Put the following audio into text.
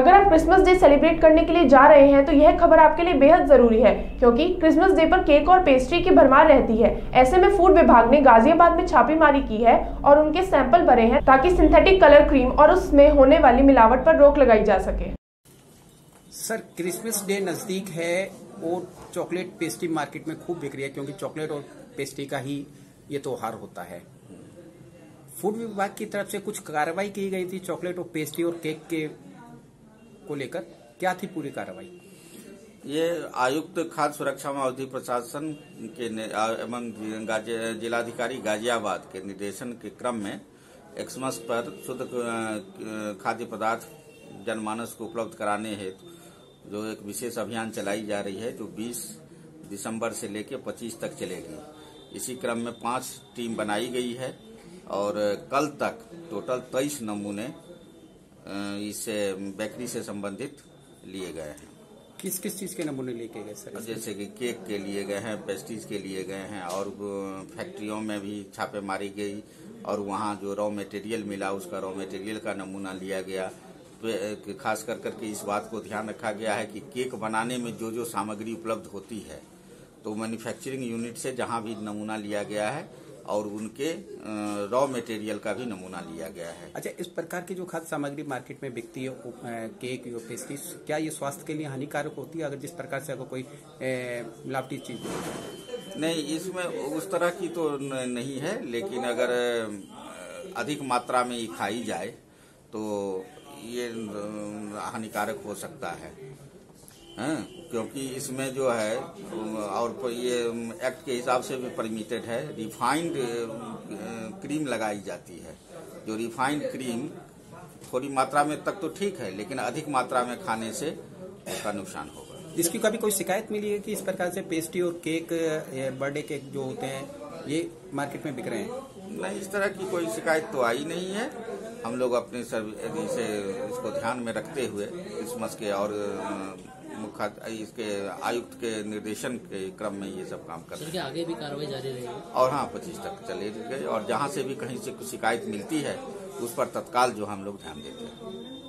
अगर आप Christmas day celebrate करने के लिए जा रहे हैं तो यह खबर आपके लिए बेहद ज़रूरी है, क्योंकि क्रिसमस डे पर केक और पेस्ट्री की भरमार रहती है। ऐसे में फ़ूड विभाग ने गाजियाबाद में छापेमारी की है और उनके सैंपल भरे हैं, ताकि सिंथेटिक कलर क्रीम और उसमें होने वाली मिलावट पर रोक लगाई जा सके। सर क्रिसमस डे नज़दीक है और चॉकलेट पेस्ट्री मार्केट में खूब बिक रही है, क्योंकि चॉकलेट और पेस्ट्री का ही ये त्योहार होता है। फ़ूड विभाग की तरफ़ से कुछ कार्रवाई की गई थी चॉकलेट और पेस्ट्री और केक के को लेकर क्या थी पूरी कार्रवाई? ये आयुक्त खाद्य सुरक्षा अवधि प्रशासन के एवं जिलाधिकारी गाजियाबाद के निर्देशन के क्रम में एक्समस पर शुद्ध खाद्य पदार्थ जनमानस को उपलब्ध कराने हेतु जो एक विशेष अभियान चलाई जा रही है, जो 20 दिसंबर से लेकर 25 तक चलेगी। इसी क्रम में पाँच टीम बनाई गई है और कल तक टोटल तेईस नमूने इससे बेकरी से संबंधित लिए गए हैं। किस किस चीज़ के नमूने लेके गए सर? जैसे कि केक के लिए गए हैं पेस्ट्रीज के लिए गए हैं और फैक्ट्रियों में भी छापे मारी गई और वहाँ जो रॉ मटेरियल मिला उसका रॉ मटेरियल का नमूना लिया गया। खास कर करके इस बात को ध्यान रखा गया है कि केक बनाने में जो जो सामग्री उपलब्ध होती है तो मैन्युफैक्चरिंग यूनिट से जहाँ भी नमूना लिया गया है और उनके रॉ मटेरियल का भी नमूना लिया गया है। अच्छा इस प्रकार की जो खाद्य सामग्री मार्केट में बिकती है केक या पेस्ट्री क्या ये स्वास्थ्य के लिए हानिकारक होती है? अगर जिस प्रकार से अगर कोई मिलावटी चीज़ नहीं इसमें उस तरह की तो नहीं है लेकिन अगर अधिक मात्रा में ये खाई जाए तो ये हानिकारक हो सकता है। हैं? क्योंकि इसमें जो है और ये एक्ट के हिसाब से भी परमिटेड है। रिफाइंड क्रीम लगाई जाती है। जो रिफाइंड क्रीम थोड़ी मात्रा में तक तो ठीक है लेकिन अधिक मात्रा में खाने से उसका नुकसान होगा। इसकी कभी कोई शिकायत मिली है कि इस प्रकार से पेस्ट्री और केक बर्थडे केक जो होते हैं ये मार्केट में बिक रहे हैं? नहीं इस तरह की कोई शिकायत तो आई नहीं है। हम लोग अपने इसे इसको ध्यान में रखते हुए क्रिसमस के और मुख्य इसके आयुक्त के निर्देशन के क्रम में ये सब काम कर रहे हैं। आगे भी कार्रवाई जारी रहेगी? और हाँ पच्चीस तक चले गए और जहाँ से भी कहीं से कुछ शिकायत मिलती है उस पर तत्काल जो हम लोग ध्यान देते हैं।